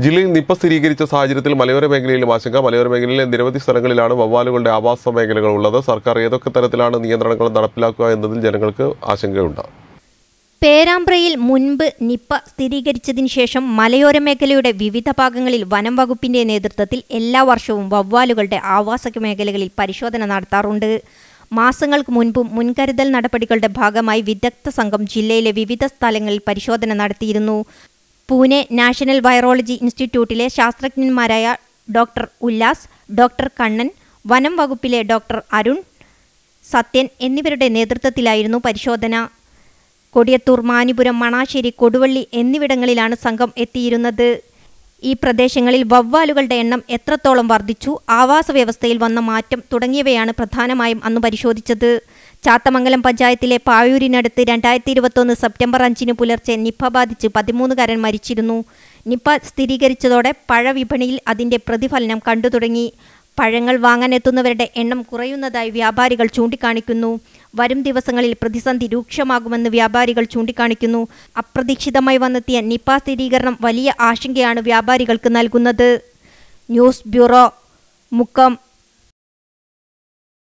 ജില്ലയിൽ നിപ്പ സ്ഥിരീകരിച്ച സാഹചര്യത്തിൽ മലയോര മേഖലയിലും ആശങ്ക. മലയോര മേഖലയിലെ നിരവധി സ്ഥലങ്ങളിലാണ് വവ്വാലുകളുടെ ആവാസ മേഖലകൾ ഉള്ളത്. സർക്കാർ ഏതൊക്കെ തരത്തിലാണ് നിയന്ത്രണങ്ങൾ നടപ്പിലാക്കുക എന്നതിൽ ജനങ്ങൾക്ക് ആശങ്കയുണ്ട്. പേരാമ്പ്രയിൽ മുൻപ് നിപ്പ സ്ഥിരീകരിച്ചതിന് ശേഷം മലയോര മേഖലയുടെ വിവിധ ഭാഗങ്ങളിൽ വനം വകുപ്പിന്റെ നേതൃത്വത്തിൽ എല്ലാ വർഷവും വവ്വാലുകളുടെ ആവാസ മേഖലകളിൽ പരിശോധന നടത്താറുണ്ട്. മാസങ്ങൾക്ക് മുൻപും മുൻകരുതൽ നടപടികളുടെ ഭാഗമായി വിദഗ്ധ സംഘം ജില്ലയിലെ വിവിധ സ്ഥലങ്ങളിൽ പരിശോധന നടത്തിയിരുന്നു. പൂനെ നാഷണൽ വൈറോളജി ഇൻസ്റ്റിറ്റ്യൂട്ടിലെ ശാസ്ത്രജ്ഞന്മാരായ ഡോക്ടർ ഉല്ലാസ് ഡോക്ടർ കണ്ണൻ വനം വകുപ്പിലെ ഡോക്ടർ അരുൺ സത്യൻ എന്നിവരുടെ നേതൃത്വത്തിലായിരുന്നു പരിശോധന. കൊടിയത്തൂർ മാനിപുരം മണാശ്ശേരി കൊടുവള്ളി എന്നിവിടങ്ങളിലാണ് സംഘം എത്തിയിരുന്നത്. ഈ പ്രദേശങ്ങളിൽ വവ്വാലുകളുടെ എണ്ണം എത്രത്തോളം വർദ്ധിച്ചു ആവാസ വ്യവസ്ഥയിൽ വന്ന മാറ്റം തുടങ്ങിയവയാണ് പ്രധാനമായും അന്ന് പരിശോധിച്ചത്. ചാത്തമംഗലം പഞ്ചായത്തിലെ പായൂരിനടുത്ത് രണ്ടായിരത്തി ഇരുപത്തൊന്ന് സെപ്റ്റംബർ അഞ്ചിന് പുലർച്ചെ നിപ്പ ബാധിച്ച് പതിമൂന്നുകാരൻ മരിച്ചിരുന്നു. നിപ്പ സ്ഥിരീകരിച്ചതോടെ പഴവിപണിയിൽ അതിന്റെ പ്രതിഫലനം കണ്ടു തുടങ്ങി പഴങ്ങൾ വാങ്ങാനെത്തുന്നവരുടെ എണ്ണം കുറയുന്നതായി വ്യാപാരികൾ ചൂണ്ടിക്കാണിക്കുന്നു. വരും ദിവസങ്ങളിൽ പ്രതിസന്ധി രൂക്ഷമാകുമെന്ന് വ്യാപാരികൾ ചൂണ്ടിക്കാണിക്കുന്നു. അപ്രതീക്ഷിതമായി വന്നെത്തിയ നിപ്പ സ്ഥിരീകരണം വലിയ ആശങ്കയാണ് വ്യാപാരികൾക്ക് നൽകുന്നത്. News bureau Mukkam.